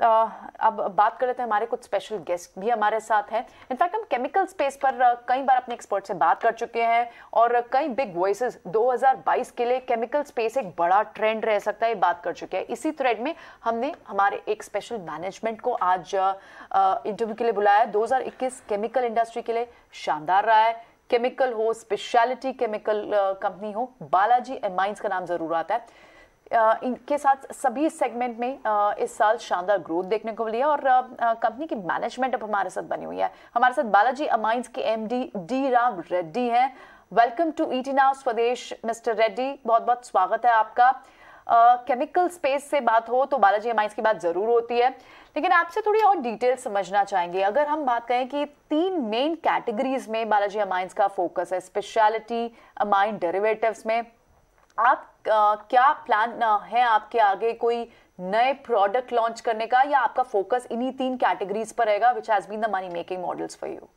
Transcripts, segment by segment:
अब बात कर लेते हैं हमारे कुछ स्पेशल गेस्ट भी हमारे साथ हैं। इनफैक्ट हम केमिकल स्पेस पर कई बार अपने एक्सपर्ट से बात कर चुके हैं और कई बिग वॉइसेस 2022 के लिए केमिकल स्पेस एक बड़ा ट्रेंड रह सकता है बात कर चुके हैं। इसी थ्रेड में हमने हमारे एक स्पेशल मैनेजमेंट को आज इंटरव्यू के लिए बुलाया दो हज़ार इक्कीस केमिकल इंडस्ट्री के लिए शानदार रहा है। केमिकल हो स्पेशलिटी केमिकल कंपनी हो, बालाजी माइंस का नाम ज़रूर आता है। इनके साथ सभी सेगमेंट में इस साल शानदार ग्रोथ देखने को मिली है और कंपनी की मैनेजमेंट अब हमारे साथ बनी हुई है। हमारे साथ बालाजी अमाइंस के एमडी डी राम रेड्डी हैं। Welcome to ET now Swadesh mister Reddy बहुत बहुत स्वागत है आपका। केमिकल uh, स्पेस से बात हो तो बालाजी अमाइंस की बात ज़रूर होती है। लेकिन आपसे थोड़ी और डिटेल समझना चाहेंगे। अगर हम बात करें कि तीन मेन कैटेगरीज में बालाजी अमाइंस का फोकस है स्पेशलिटी अमाइन डेरिवेटिव्स में। आप क्या प्लान है आपके आगे कोई नए प्रोडक्ट लॉन्च करने का या आपका फोकस इन्हीं तीन कैटेगरीज पर रहेगा which has been the money making models for you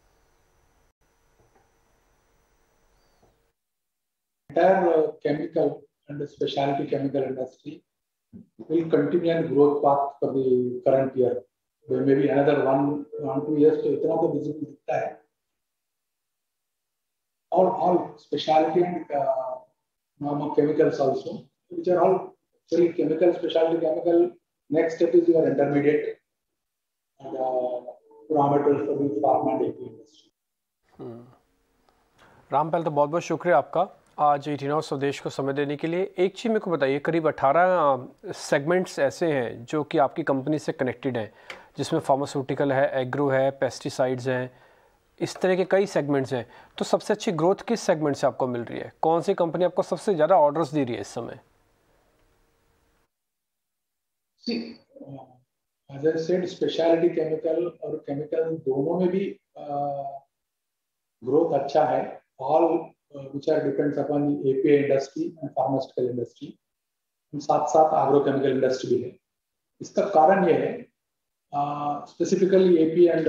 chemical and speciality chemical industry will continue and growth path for the current year maybe another one one two years तो इतना तो visit दिखता है और all speciality and normal chemicals also, which are all very chemical, specialty chemical. Next step is your intermediate and uh, parameters for the pharma and API industry. Ram पहले तो बहुत बहुत शुक्रिया आपका आज एटीन स्वदेश को समय देने के लिए एक चीज़ मेरे को बताइए करीब 18 सेगमेंट्स ऐसे हैं जो कि आपकी कंपनी से कनेक्टेड हैं जिसमें फार्मास्यूटिकल है एग्रो है पेस्टिसाइड्स हैं इस तरह के कई सेगमेंट्स हैं। तो सबसे अच्छी ग्रोथ किस सेगमेंट से आपको मिल रही है? कौन सी कंपनी आपको सबसे ज़्यादा ऑर्डर्स दे रही है इस समय? स्पेशलिटी केमिकल और केमिकल दोनों में भी ग्रोथ अच्छा है। All which are depends upon API industry and pharmaceutical industry साथ साथ एग्रो केमिकल इंडस्ट्री भी है। इसका कारण यह है स्पेसिफिकली एपी एंड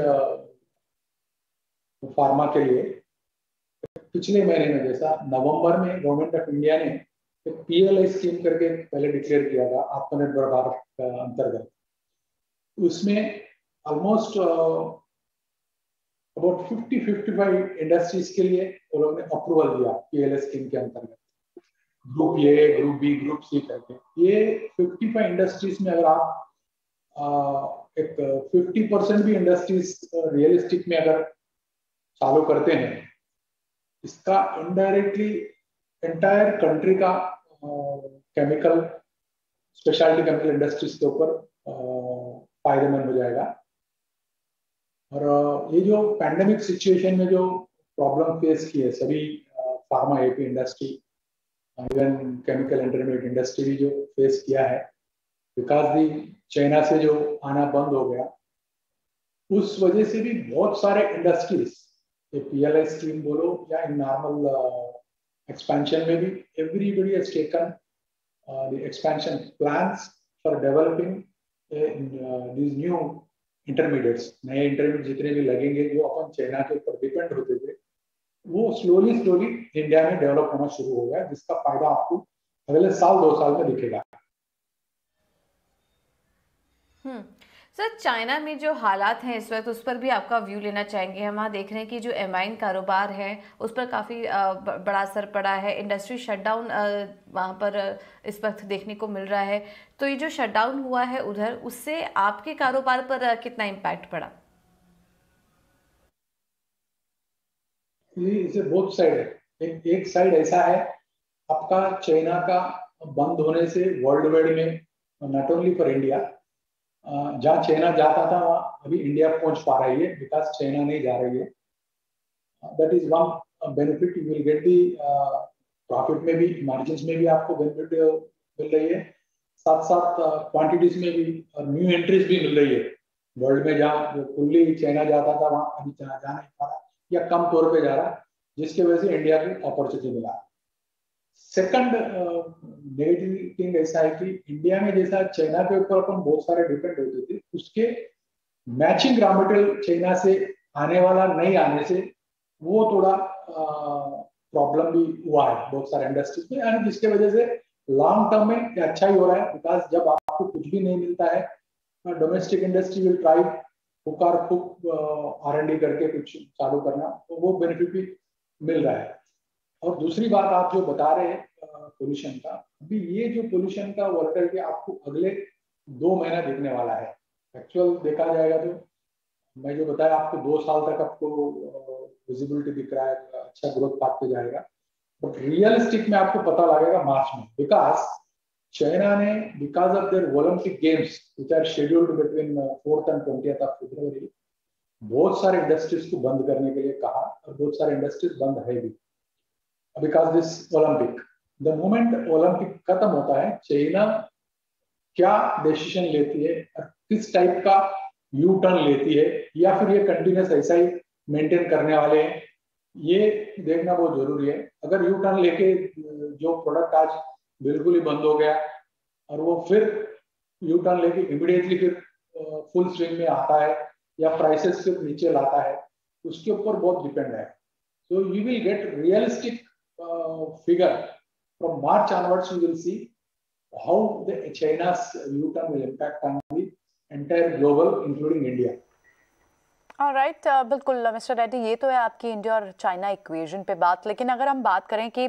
फार्मा के लिए पिछले महीने में जैसा नवंबर में गवर्नमेंट ऑफ़ इंडिया ने पीएलआई स्कीम करके पहले डिक्लेयर किया था आत्मनिर्भर भारत अंतर्गत। उसमें almost about fifty fifty five industries के लिए वो लोगों ने अप्रूवल दिया पीएलआई स्कीम के अंतर्गत। Group A group B group C करके। ये फिफ्टी फाइव इंडस्ट्रीज़ में अगर आप आ, एक फिफ्टी परसेंट भी इंडस्ट्रीज़ रियलिस्टिक में अगर चालू करते हैं। इसका इनडायरेक्टली एंटायर कंट्री का केमिकल स्पेशलिटी केमिकल इंडस्ट्रीज़ के ऊपर फ़ायदेमंद हो जाएगा। और ये जो पैंडेमिक सिचुएशन में जो प्रॉब्लम फेस की है सभी pharma AP industry even chemical intermediate industry भी जो फेस किया है बिकॉज़ दी चाइना से जो आना बंद हो गया, उस वजह से भी बहुत सारे इंडस्ट्रीज़ पीएलआई स्कीम बोलो या इन नॉर्मल एक्सपेंशन में भी everybody has taken the expansion plans for developing these new intermediates नए इंटरमीडिएट जितने भी लगेंगे जो अपन चाइना के ऊपर डिपेंड होते थे वो स्लोली स्लोली इंडिया में डेवलप होना शुरू हो गया, जिसका फ़ायदा आपको अगले साल, दो साल में दिखेगा। हम्म। सर चाइना में जो हालात हैं इस वक्त उस पर भी आपका व्यू लेना चाहेंगे हम? वहाँ देख रहे हैं कि जो एमाइन कारोबार है उस पर काफ़ी बड़ा असर पड़ा है। इंडस्ट्री शटडाउन वहाँ पर इस वक्त देखने को मिल रहा है। तो ये जो शटडाउन हुआ है उधर उससे आपके कारोबार पर कितना इम्पैक्ट पड़ा? इसे बहुत साइड है। एक, एक साइड ऐसा है आपका चाइना का बंद होने से वर्ल्ड वाइड में नॉट ओनली फॉर इंडिया जहाँ चाइना जाता था, वहाँ अभी इंडिया पहुँच पा रही है बिकॉज़ चाइना नहीं जा रही है। That is one benefit you will get the profit में भी मार्जिन में भी आपको बेनिफिट मिल रही है। साथ साथ क्वांटिटीज में भी, और न्यू एंट्रीज भी मिल रही है। वर्ल्ड में जहाँ जो फुल्ली चाइना जाता था, वहाँ अभी जा नहीं पा रहा, या कम तौर पर जा रहा, जिसकी वजह से इंडिया की अपॉर्चुनिटी मिला। सेकंड नेगेटिव थिंग ऐसा है कि इंडिया में जैसा चाइना के ऊपर अपन बहुत सारे डिपेंड होते थे, उसके मैचिंग रॉ मटेरियल चाइना से आने वाला, नहीं आने से वो थोड़ा प्रॉब्लम भी हुआ है बहुत सारे इंडस्ट्रीज़ में यानी जिसके वजह से लॉन्ग टर्म में अच्छा ही हो रहा है बिकॉज़ जब आपको कुछ भी नहीं मिलता है domestic industry will try hook hook R and D करके कुछ चालू करना तो वो बेनिफिट भी मिल रहा है। और दूसरी बात आप जो बता रहे हैं पोल्यूशन का, अभी ये जो पोल्यूशन का वर्कर आपको अगले दो महीना दिखने वाला है। एक्चुअल देखा जाएगा तो। मैं जो बताया, आपको दो साल तक आपको विजिबिलिटी दिख रहा है अच्छा ग्रोथ पाथ पे जाएगा। बट रियलिस्टिक में आपको पता लगेगा मार्च में। बिकॉज़ चाइना ने because of their Olympic games which are scheduled between fourth and twenty February बहुत सारे इंडस्ट्रीज़ को बंद करने के लिए कहा, और बहुत सारे इंडस्ट्रीज़ बंद है भी। Because this Olympic the moment Olympic खत्म होता है चाइना क्या डिसीज़न लेती है किस टाइप का यू टर्न लेती है, या फिर ये कंटिन्यूस ऐसा ही मेंटेन करने वाले हैं, ये देखना बहुत ज़रूरी है। अगर यू टर्न लेके, जो प्रोडक्ट आज बिल्कुल ही बंद हो गया, और वो फिर यू टर्न लेके इमिडिएटली फिर फुल स्विंग में आता है, या प्राइसेस फिर नीचे लाता है, उसके ऊपर बहुत डिपेंड है। So you will get realistic figure from March onwards, you will see how the China's U-turn will impact on the entire global, including India. Right right, uh, बिल्कुल मिस्टर रेड्डी ये तो है आपकी इंडिया और चाइना इक्वेशन पे बात लेकिन अगर हम बात करें कि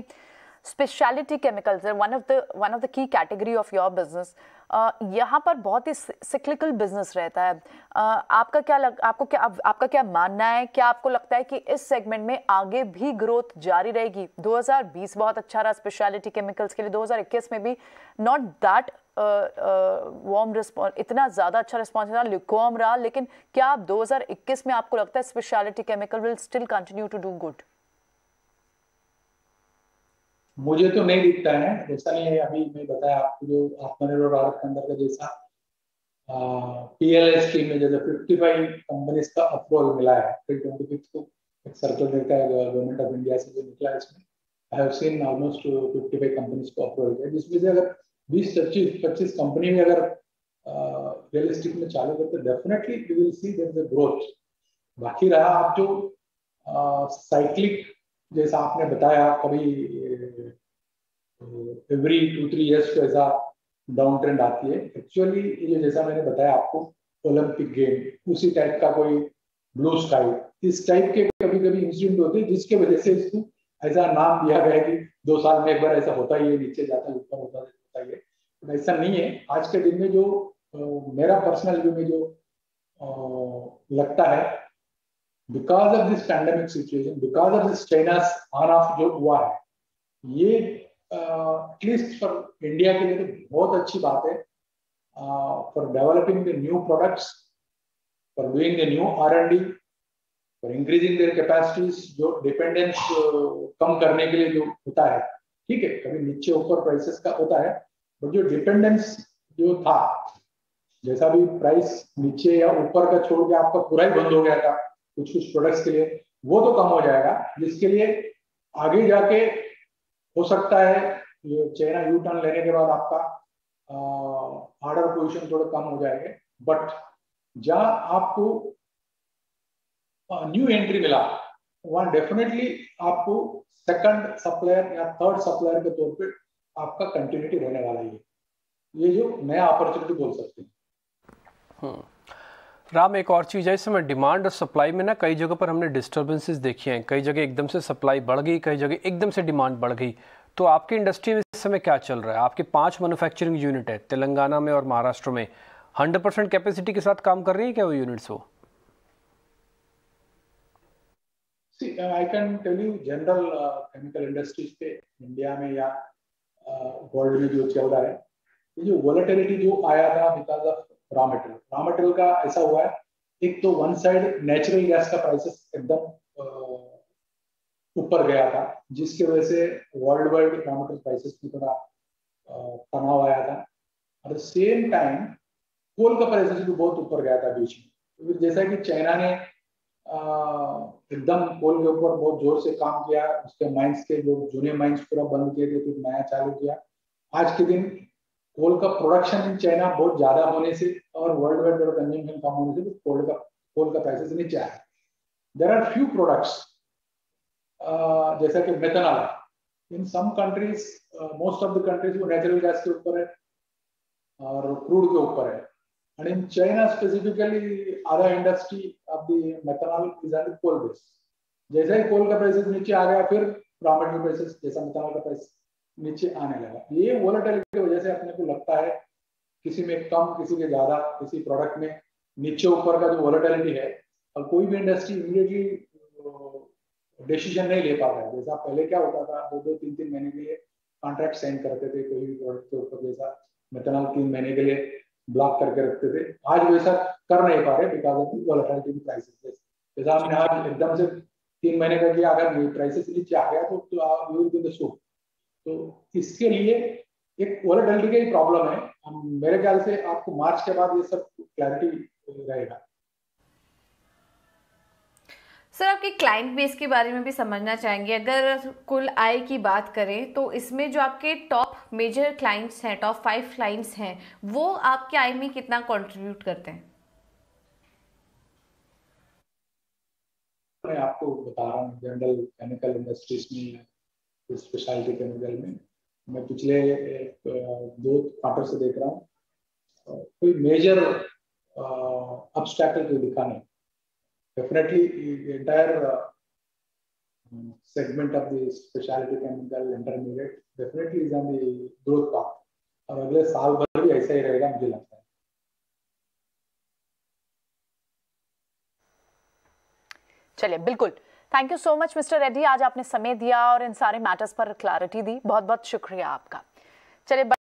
speciality chemicals one of the one of the key category of your business यहाँ पर बहुत ही सिक्लिकल बिज़नेस रहता है। आपका क्या लग, आपको क्या आपका क्या मानना है? क्या आपको लगता है कि इस सेगमेंट में आगे भी ग्रोथ जारी रहेगी? 2020 बहुत अच्छा रहा स्पेशलिटी केमिकल्स के लिए। 2021 में भी नॉट दैट वार्म रिस्पॉन्स इतना ज़्यादा अच्छा रिस्पॉन्स था लिकोम रहा। लेकिन क्या आप 2021 में आपको लगता है speciality chemical will still continue to do good मुझे तो नहीं दिखता है। जैसा नहीं है अभी मैं बताया आपको, जो आत्मनिर्भर भारत के अंदर का जैसा पीएलएस स्कीम में जैसे 55 कंपनीज़ का अप्रूवल मिला है। फिर ट्वेंटी फिफ्थ को एक सर्कल मिलता है गवर्नमेंट ऑफ़ इंडिया से जो निकला है इसमें। I have seen almost 55 companies को अप्रूवल किया जिसमें से अगर बीस, पच्चीस पच्चीस कंपनी में अगर रियलिस्टिक में चालू करते definitely you will see is growth बाकी रहा आप जो साइक्लिक जैसा आपने बताया, कभी एवरी टू थ्री इयर्स को ऐसा डाउन ट्रेंड आती है। एक्चुअली ये जैसा मैंने बताया आपको ओलंपिक गेम उसी टाइप का कोई ब्लू स्काई इस टाइप के कभी कभी इंसिडेंट होते हैं, जिसके वजह से इसको ऐसा नाम दिया गया है कि दो साल में एक बार ऐसा होता ही है, नीचे जाता है, ऊपर होता है चाहिए तो ऐसा नहीं है। आज के दिन में जो मेरा पर्सनल व्यू में जो लगता है because of this pandemic situation because of this China on off जो हुआ है, ये एटलीस्ट फॉर इंडिया के लिए तो बहुत अच्छी बात है। For developing the new products for doing the new R and D for increasing their capacities जो डिपेंडेंस कम करने के लिए जो होता है। ठीक है, कभी नीचे ऊपर प्राइसेस का होता है और जो डिपेंडेंस जो था, जैसा भी प्राइस नीचे या ऊपर का छोड़ के आपका पूरा ही बंद हो गया था कुछ कुछ प्रोडक्ट्स के लिए। वो तो कम हो जाएगा, जिसके लिए आगे जाके हो सकता है ये चाइना यू टर्न लेने के बाद आपका ऑर्डर पोजिशन थोड़ा कम हो जाएँगे। बट जहाँ आपको न्यू एंट्री मिला, वहाँ डेफिनेटली आपको सेकंड सप्लायर या थर्ड सप्लायर के तौर पे आपका कंटिन्यूटी रहने वाला है ये। जो नया अपॉर्चुनिटी बोल सकते हैं। हम्म। राम एक और चीज़ है इस समय डिमांड और सप्लाई में ना कई जगह पर हमने डिस्टर्बेंसेस देखी हैं। कई जगह एकदम से सप्लाई बढ़ गई कई जगह एकदम से डिमांड बढ़ गई। तो आपकी इंडस्ट्री में इस समय क्या चल रहा है? आपके पाँच मैन्युफैक्चरिंग यूनिट है तेलंगाना में और महाराष्ट्र में। हंड्रेड कैपेसिटी के साथ काम कर रही है क्या वो units I can tell you general uh, chemical industries पे इंडिया में या वर्ल्ड uh, में जो चल रहा है ये जो वोलेटिलिटी जो आया था because of raw material raw material का ऐसा हुआ है, एक तो वन साइड नेचुरल गैस का प्राइसेस एकदम ऊपर गया था, जिसकी वजह से world wide raw material prices में थोड़ा तनाव आया था। और सेम टाइम कोल का प्राइसेस भी बहुत ऊपर गया था बीच में। जैसा कि चाइना ने एकदम कोल के ऊपर बहुत ज़ोर से काम किया, उसके माइंस के जो जूने माइंस पूरा बंद किए थे, फिर नया चालू किया। आज के दिन कोल का प्रोडक्शन इन चाइना बहुत ज़्यादा होने से और वर्ल्ड वाइड कंजम्पशन कम होने से कोल का कोल का प्राइसेस नीचे आया देर आर फ्यू प्रोडक्ट्स जैसा कि methanol in some countries most of the countries वो नेचुरल गैस के ऊपर है और क्रूड के ऊपर है। In China specifically, other industry of the methanol is at the coal base. जैसे ही कोल का प्राइसेस नीचे आ गया फिर रॉ मटेरियल प्राइसेस जैसा मेथनॉल का प्राइस नीचे आने लगा। ये वोलेटिलिटी की वजह से अपने को लगता है किसी में कम, किसी के ज़्यादा, किसी प्रोडक्ट में, नीचे ऊपर का जो वोलेटिलिटी है और कोई भी इंडस्ट्री इमीडिएटली डिसीज़न नहीं ले पाता है। जैसा पहले क्या होता था, दो दो, तीन तीन महीने के लिए कॉन्ट्रैक्ट साइन करते थे, कोई भी प्रोडक्ट के ऊपर, जैसा मेथनॉल तीन महीने के लिए ब्लॉक करके रखते थे। आज वैसा कर नहीं पा रहे बिकॉज़ ऑफ़ वोलेटिलिटी प्राइसेस जैसा हमने आज एकदम से तीन महीने का किया, अगर प्राइसेस नीचे आ गया तो विल तो इसके लिए एक वोलेटिलिटी का ही प्रॉब्लम है। हम मेरे ख्याल से आपको मार्च के बाद ये सब क्लैरिटी रहेगा। सर आपके क्लाइंट बेस के बारे में भी समझना चाहेंगे। अगर कुल आय की बात करें तो इसमें जो आपके टॉप मेजर क्लाइंट्स हैं टॉप फाइव क्लाइंट्स हैं वो आपके आय में कितना कंट्रीब्यूट करते हैं? मैं आपको बता रहा हूँ जनरल केमिकल इंडस्ट्रीज़ में स्पेशलिटी केमिकल में। मैं पिछले दो क्वार्टर से देख रहा हूँ। कोई मेजर अपस्ट्रैक्टर कोई दिखा नहीं। Definitely entire segment of the speciality chemical intermediate definitely is on the growth path और अगले साल भर भी ऐसा ही रहेगा, मुझे लगता है। चलिए, बिल्कुल। Thank you so much mister Reddy आज आपने समय दिया और इन सारे मैटर्स पर क्लैरिटी दी। बहुत बहुत शुक्रिया आपका। चलिए